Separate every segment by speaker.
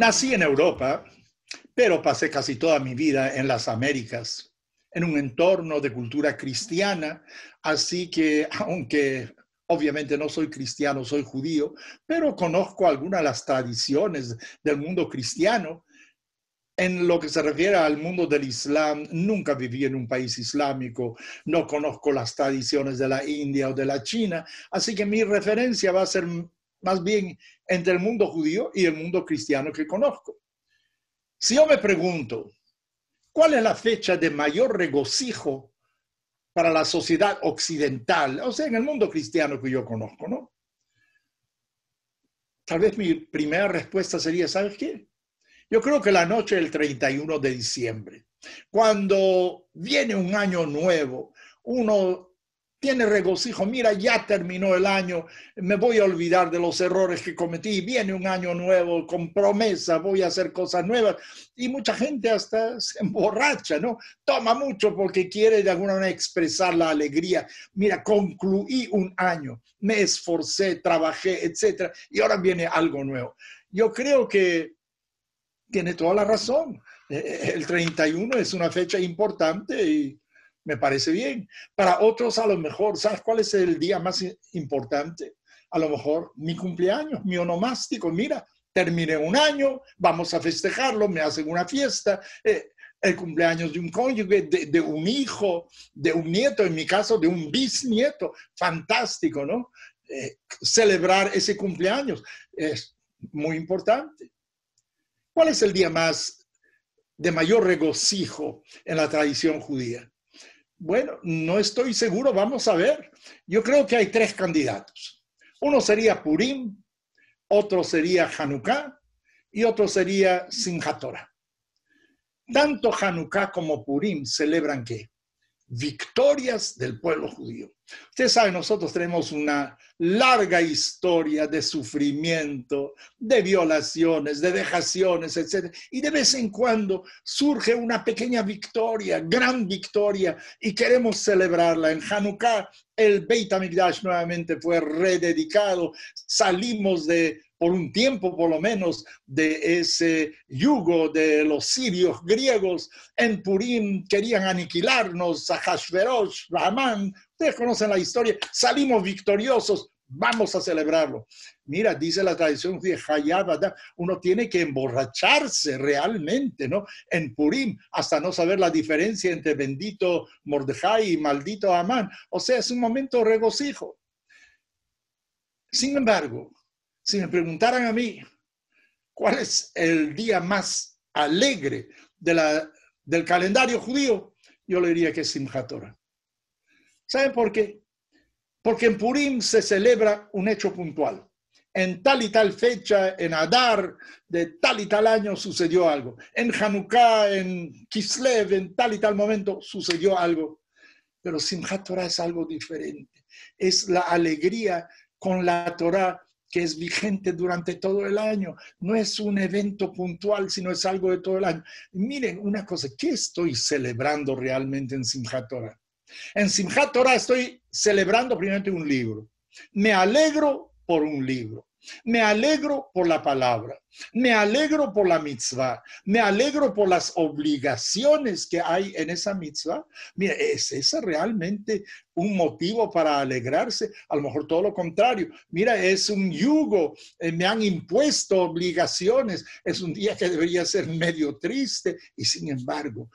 Speaker 1: Nací en Europa, pero pasé casi toda mi vida en las Américas, en un entorno de cultura cristiana, así que aunque obviamente no soy cristiano, soy judío, pero conozco algunas de las tradiciones del mundo cristiano. En lo que se refiere al mundo del Islam, nunca viví en un país islámico, no conozco las tradiciones de la India o de la China, así que mi referencia va a ser más bien entre el mundo judío y el mundo cristiano que conozco. Si yo me pregunto, ¿cuál es la fecha de mayor regocijo para la sociedad occidental, o sea, en el mundo cristiano que yo conozco, ¿no? Tal vez mi primera respuesta sería, ¿sabes qué? Yo creo que la noche del 31 de diciembre, cuando viene un año nuevo, uno tiene regocijo, mira, ya terminó el año, me voy a olvidar de los errores que cometí, viene un año nuevo con promesa, voy a hacer cosas nuevas. Y mucha gente hasta se emborracha, ¿no? Toma mucho porque quiere de alguna manera expresar la alegría. Mira, concluí un año, me esforcé, trabajé, etcétera, y ahora viene algo nuevo. Yo creo que tiene toda la razón. Eh, eh, el 31 es una fecha importante y me parece bien. Para otros, a lo mejor, ¿sabes cuál es el día más importante? A lo mejor mi cumpleaños, mi onomástico. Mira, terminé un año, vamos a festejarlo, me hacen una fiesta. Eh, el cumpleaños de un cónyuge, de, un hijo, de un nieto, en mi caso, de un bisnieto. Fantástico, ¿no? Eh, celebrar ese cumpleaños es muy importante. ¿Cuál es el día más de mayor regocijo en la tradición judía? Bueno, no estoy seguro, vamos a ver. Yo creo que hay tres candidatos. Uno sería Purim, otro sería Hanukkah y otro sería Simchat Tanto Hanukkah como Purim celebran qué? victorias del pueblo judío. Usted sabe, nosotros tenemos una larga historia de sufrimiento, de violaciones, de vejaciones, etc. Y de vez en cuando surge una pequeña victoria, gran victoria, y queremos celebrarla. En Hanukkah, el Beit HaMikdash nuevamente fue rededicado. Salimos de por un tiempo por lo menos de ese yugo de los sirios griegos. En Purim querían aniquilarnos, a Hashverosh, Rahman, ustedes conocen la historia, salimos victoriosos, vamos a celebrarlo. Mira, dice la tradición de Hayabada, uno tiene que emborracharse realmente, ¿no? En Purim, hasta no saber la diferencia entre bendito Mordejai y maldito Amán. O sea, es un momento regocijo. Sin embargo, si me preguntaran a mí cuál es el día más alegre de la, del calendario judío, yo le diría que es Simchat Torah. ¿Saben por qué? Porque en Purim se celebra un hecho puntual. En tal y tal fecha, en Adar, de tal y tal año sucedió algo. En Hanukkah, en Kislev, en tal y tal momento sucedió algo. Pero Simchat Torah es algo diferente. Es la alegría con la Torah que es vigente durante todo el año. No es un evento puntual, sino es algo de todo el año. Miren una cosa, ¿qué estoy celebrando realmente en Simchat Torah? En Simchat Torah estoy celebrando primeramente un libro. Me alegro por un libro. Me alegro por la palabra, me alegro por la mitzvah, me alegro por las obligaciones que hay en esa mitzvah. Mira, ¿es ese realmente un motivo para alegrarse? A lo mejor todo lo contrario. Mira, es un yugo, eh, me han impuesto obligaciones, es un día que debería ser medio triste y sin embargo,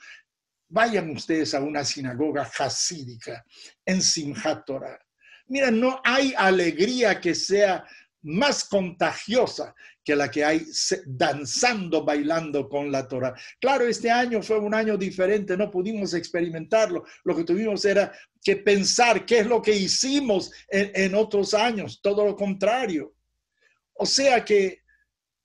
Speaker 1: vayan ustedes a una sinagoga hasídica en Simchat Torah. Mira, no hay alegría que sea más contagiosa que la que hay danzando, bailando con la Torah. Claro, este año fue un año diferente, no pudimos experimentarlo. Lo que tuvimos era que pensar qué es lo que hicimos en, en otros años, todo lo contrario. O sea que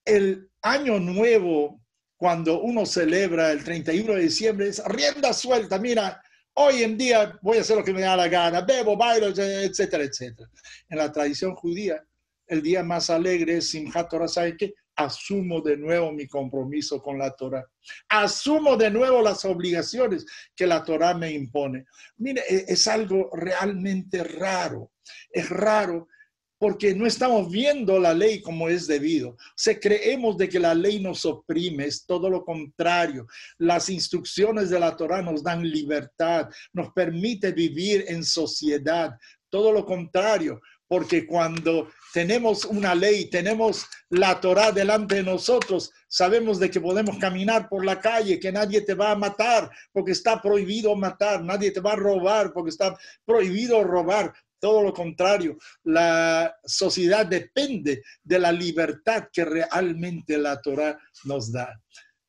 Speaker 1: el año nuevo, cuando uno celebra el 31 de diciembre, es rienda suelta. Mira, hoy en día voy a hacer lo que me da la gana, bebo, bailo, etcétera, etcétera. En la tradición judía, el día más alegre es Simchat Torah, ¿sabe qué? Asumo de nuevo mi compromiso con la Torah. Asumo de nuevo las obligaciones que la Torah me impone. Mire, e, es algo realmente raro. Es raro porque no estamos viendo la ley como es debido. Se creemos de que la ley nos oprime, es todo lo contrario. Las instrucciones de la Torah nos dan libertad, nos permite vivir en sociedad, todo lo contrario, porque cuando tenemos una ley, tenemos la Torah delante de nosotros, sabemos de que podemos caminar por la calle, que nadie te va a matar porque está prohibido matar, nadie te va a robar porque está prohibido robar, todo lo contrario, la sociedad depende de la libertad que realmente la Torah nos da.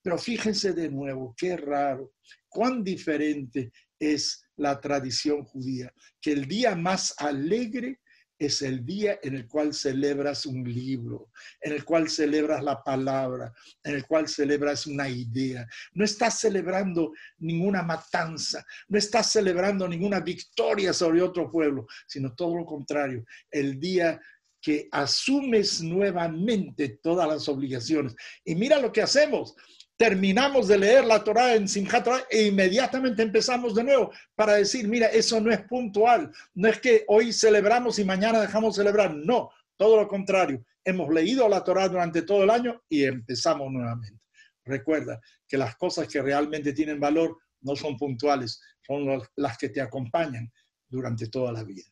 Speaker 1: Pero fíjense de nuevo, qué raro, cuán diferente es la tradición judía, que el día más alegre es el día en el cual celebras un libro, en el cual celebras la palabra, en el cual celebras una idea. No estás celebrando ninguna matanza, no estás celebrando ninguna victoria sobre otro pueblo, sino todo lo contrario, el día que asumes nuevamente todas las obligaciones. Y mira lo que hacemos terminamos de leer la Torah en Simchat e inmediatamente empezamos de nuevo para decir, mira, eso no es puntual, no es que hoy celebramos y mañana dejamos celebrar, no, todo lo contrario, hemos leído la Torah durante todo el año y empezamos nuevamente. Recuerda que las cosas que realmente tienen valor no son puntuales, son las que te acompañan durante toda la vida.